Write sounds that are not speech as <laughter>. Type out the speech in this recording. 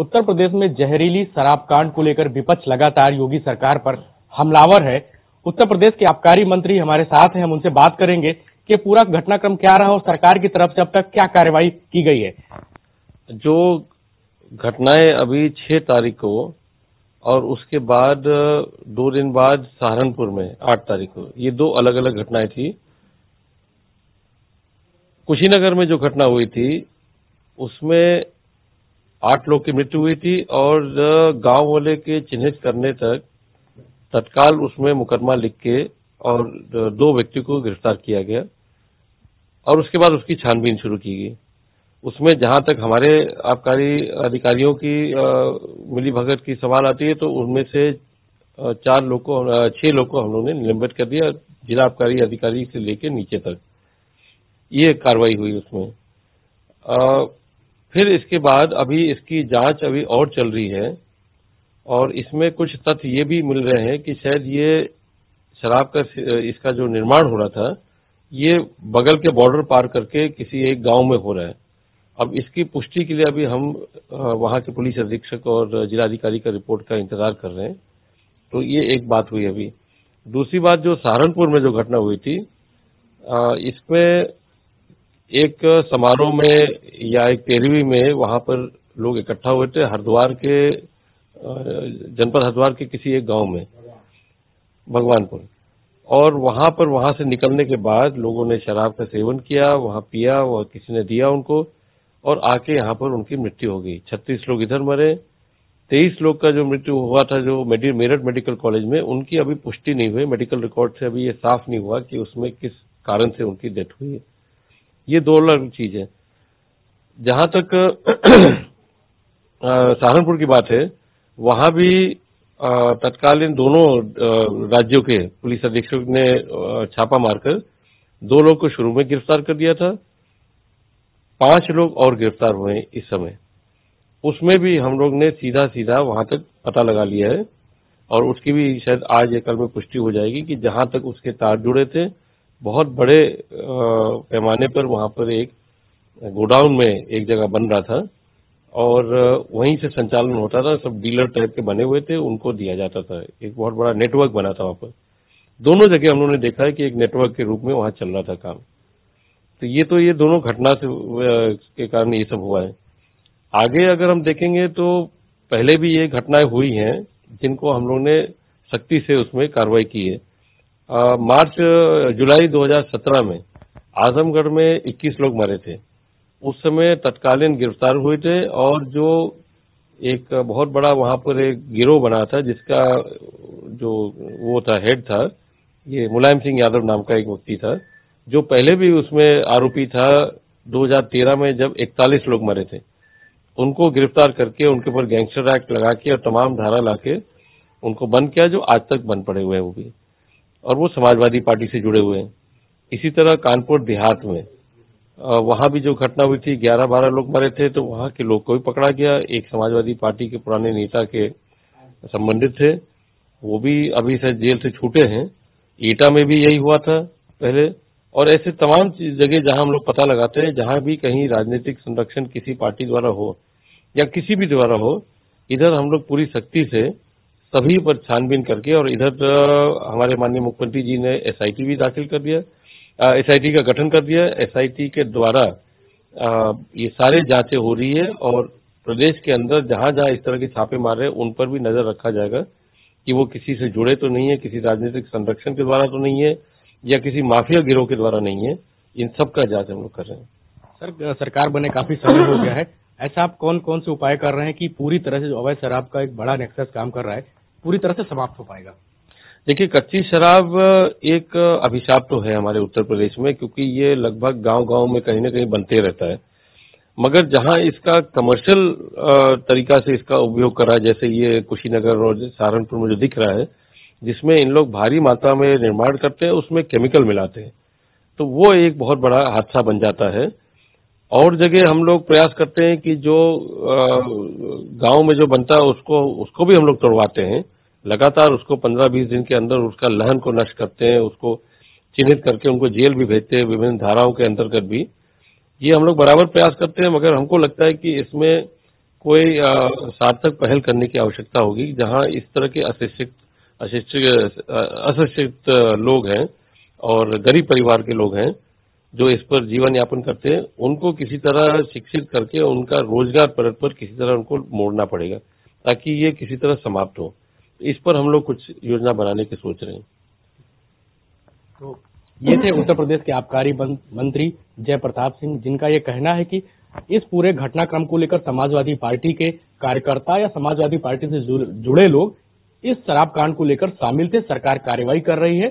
उत्तर प्रदेश में जहरीली शराब कांड को लेकर विपक्ष लगातार योगी सरकार पर हमलावर है। उत्तर प्रदेश के आबकारी मंत्री हमारे साथ हैं, हम उनसे बात करेंगे कि पूरा घटनाक्रम क्या रहा और सरकार की तरफ़ से अब तक क्या कार्रवाई की गई है। जो घटनाएँ अभी छह तारीख को और उसके बाद, दो दिन बाद सहारनपुर में, आठ तारीख को, ये दो अलग अलग घटनाएँ थी। कुशीनगर में जो घटना हुई थी, उसमें आठ लोग की मृत्यु हुई थी और गाँव वाले के चिन्हित करने तक तत्काल उसमें मुकदमा लिख के और दो व्यक्ति को गिरफ़्तार किया गया और उसके बाद उसकी छानबीन शुरू की गई। उसमें जहाँ तक हमारे आबकारी अधिकारियों की मिली भगत की सवाल आती है तो उनमें से चार लोग को छह लोग को हम लोगों ने निलंबित कर दिया जिला आबकारी अधिकारी से लेकर नीचे तक ये कार्रवाई हुई उसमें। फिर इसके बाद अभी इसकी जाँच अभी और चल रही है और इसमें कुछ तथ्य ये भी मिल रहे हैं कि शायद ये शराब का इसका जो निर्माण हो रहा था, ये बगल के बॉर्डर पार करके किसी एक गाँव में हो रहा है। अब इसकी पुष्टि के लिए अभी हम वहाँ के पुलिस अधीक्षक और जिलाधिकारी का रिपोर्ट का इंतज़ार कर रहे हैं। तो ये एक बात हुई अभी। दूसरी बात, जो सहारनपुर में जो घटना हुई थी इसमें एक समारोह में या एक तेरहवीं में वहाँ पर लोग इकट्ठा हुए थे, हरिद्वार के जनपद हरिद्वार के किसी एक गाँव में, भगवानपुर। और वहाँ पर, वहाँ से निकलने के बाद लोगों ने शराब का सेवन किया, वहाँ पिया, वह किसी ने दिया उनको, और आके यहाँ पर उनकी मृत्यु हो गई। छत्तीस लोग इधर मरे, तेईस लोग का जो मृत्यु हुआ था, जो मेरठ मेडिकल कॉलेज में, उनकी अभी पुष्टि नहीं हुई, मेडिकल रिकॉर्ड से अभी ये साफ़ नहीं हुआ कि उसमें किस कारण से उनकी डेथ हुई है। ये दो अलग चीज़ है। जहाँ तक <clears throat> सहारनपुर की बात है, वहाँ भी तत्कालीन दोनों राज्यों के पुलिस अधीक्षक ने छापा मारकर दो लोग को शुरू में गिरफ़्तार कर दिया था। पाँच लोग और गिरफ़्तार हुए इस समय। उसमें भी हम लोग ने सीधा सीधा वहाँ तक पता लगा लिया है और उसकी भी शायद आज या कल में पुष्टि हो जाएगी कि जहाँ तक उसके तार जुड़े थे बहुत बड़े पैमाने पर वहाँ पर एक गोडाउन में एक जगह बन रहा था और वहीं से संचालन होता था। सब डीलर टाइप के बने हुए थे, उनको दिया जाता था। एक बहुत बड़ा नेटवर्क बना था वहाँ पर। दोनों जगह हम लोगों ने देखा है कि एक नेटवर्क के रूप में वहाँ चल रहा था काम। तो ये तो ये दोनों घटना से के कारण ये सब हुआ है। आगे अगर हम देखेंगे तो पहले भी ये घटनाएँ हुई हैं, जिनको हम लोग ने सख्ती से उसमें कार्रवाई की है। मार्च, जुलाई 2017 में आजमगढ़ में 21 लोग मरे थे। उस समय तत्कालीन गिरफ़्तार हुए थे और जो एक बहुत बड़ा वहाँ पर एक गिरोह बना था, जिसका जो वो था, हेड था, ये मुलायम सिंह यादव नाम का एक व्यक्ति था, जो पहले भी उसमें आरोपी था 2013 में जब 41 लोग मरे थे। उनको गिरफ़्तार करके, उनके ऊपर गैंगस्टर एक्ट लगा के और तमाम धारा लाके उनको बंद किया, जो आज तक बंद पड़े हुए हैं वो भी। और वो समाजवादी पार्टी से जुड़े हुए हैं। इसी तरह कानपुर देहात में वहाँ भी जो घटना हुई थी, ग्यारह बारह लोग मरे थे तो वहाँ के लोग को भी पकड़ा गया। एक समाजवादी पार्टी के पुराने नेता के संबंधित थे, वो भी अभी से जेल से छूटे हैं। ईटा में भी यही हुआ था पहले। और ऐसे तमाम जगह जहाँ हम लोग पता लगाते हैं, जहाँ भी कहीं राजनीतिक संरक्षण किसी पार्टी द्वारा हो या किसी भी द्वारा हो, इधर हम लोग पूरी सख्ती से सभी पर छानबीन करके और इधर हमारे माननीय मुख्यमंत्री जी ने एसआईटी भी दाखिल कर दिया एसआईटी का गठन कर दिया एसआईटी के द्वारा ये सारे जांचें हो रही है और प्रदेश के अंदर जहाँ जहाँ इस तरह के छापे मार रहे उन पर भी नज़र रखा जाएगा कि वो किसी से जुड़े तो नहीं है, किसी राजनीतिक संरक्षण के द्वारा तो नहीं है या किसी माफिया गिरोह के द्वारा नहीं है। इन सब का जाँच हम लोग कर रहे हैं। सर सरकार बने काफ़ी समय हो गया है। ऐसा आप कौन कौन से उपाय कर रहे हैं कि पूरी तरह से अवैध शराब का एक बड़ा नेक्सस काम कर रहा है पूरी तरह से समाप्त हो पाएगा। देखिए, कच्ची शराब एक अभिशाप तो है हमारे उत्तर प्रदेश में, क्योंकि ये लगभग गाँव गाँव में कहीं ना कहीं बनते रहता है। मगर जहाँ इसका कमर्शियल तरीका से इसका उपयोग करा, जैसे ये कुशीनगर और सहारनपुर में जो दिख रहा है, जिसमें इन लोग भारी मात्रा में निर्माण करते हैं, उसमें केमिकल मिलाते हैं। तो वो एक बहुत बड़ा हादसा बन जाता है। और जगह हम लोग प्रयास करते हैं कि जो गाँव में जो बनता है उसको उसको भी हम लोग तोड़वाते हैं। लगातार उसको 15-20 दिन के अंदर उसका लहन को नष्ट करते हैं, उसको चिन्हित करके उनको जेल भी भेजते हैं, विभिन्न धाराओं के अंतर्गत भी। ये हम लोग बराबर प्रयास करते हैं, मगर हमको लगता है कि इसमें कोई सार्थक पहल करने की आवश्यकता होगी, जहाँ इस तरह के अशिक्षित अशिक्षित अशिक्षित लोग हैं और गरीब परिवार के लोग हैं। जो इस पर जीवन यापन करते हैं, उनको किसी तरह शिक्षित करके उनका रोज़गार परत पर किसी तरह उनको मोड़ना पड़ेगा, ताकि ये किसी तरह समाप्त हो। इस पर हम लोग कुछ योजना बनाने की सोच रहे हैं। तो ये थे उत्तर प्रदेश के आबकारी मंत्री जय प्रताप सिंह, जिनका ये कहना है कि इस पूरे घटनाक्रम को लेकर समाजवादी पार्टी के कार्यकर्ता या समाजवादी पार्टी से जुड़े लोग इस शराब कांड को लेकर शामिल थे, सरकार कार्रवाई कर रही है।